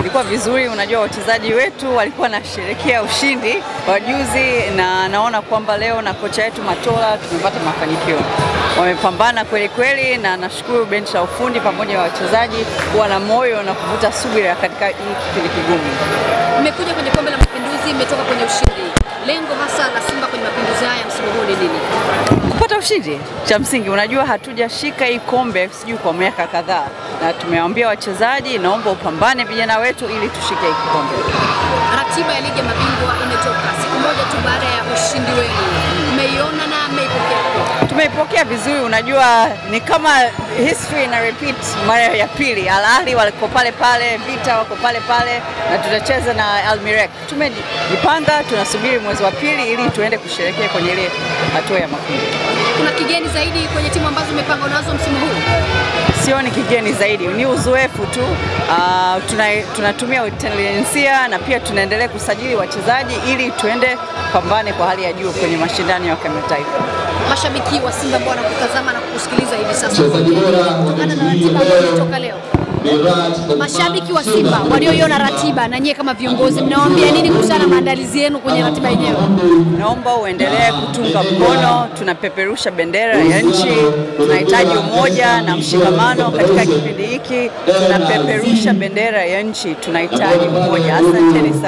Ilikuwa vizuri, unajua wachezaji wetu walikuwa wanasherehekea ushindi wa juzi, na naona kwamba leo na kocha wetu Matola tumepata mafanikio. Wamepambana kweli kweli, na nashukuru benchi la ufundi pamoja na wachezaji kuwa na moyo na kuvuta subira katika hii kipindi kigumu. Mmekuja kwenye kombe la mapinduzi, mmetoka kwenye ushindi. Lengo hasa la Simba kwenye mapinduzi haya msimu huu ni nini? kupata ushindi cha msingi. Unajua hatujashika hii kombe sijui kwa miaka kadhaa, na tumewaambia wachezaji, naomba upambane vijana wetu ili tushike hii kombe. Ratiba ya ligi ya mabingwa imetoka Tumeipokea vizuri, unajua ni kama history ina repeat mara ya pili. Al Ahly waliko pale pale, Vita wako pale pale, na tutacheza na almirek. Tumejipanga, tunasubiri mwezi wa pili ili tuende kusherehekea kwenye ile hatua ya makundi. Kuna kigeni zaidi kwenye timu ambazo umepanga nazo msimu huu? Sioni kigeni zaidi, ni uzoefu tu. Uh, tuna, tunatumia utelensia na pia tunaendelea kusajili wachezaji ili tuende pambane kwa hali ya juu kwenye mashindano ya kimataifa. Mashabiki wa Simba ambao wanakutazama na kukusikiliza hivi sasa, kutokana na ratiba leo mashabiki wa Simba walioiona ratiba na nyie kama viongozi mnawaambia nini kuhusiana na maandalizi yenu kwenye ratiba yenyewe? Naomba uendelee kutunga mkono, tunapeperusha bendera ya nchi, tunahitaji umoja na mshikamano katika kipindi hiki, tunapeperusha bendera ya nchi, tunahitaji umoja. Asanteni sana.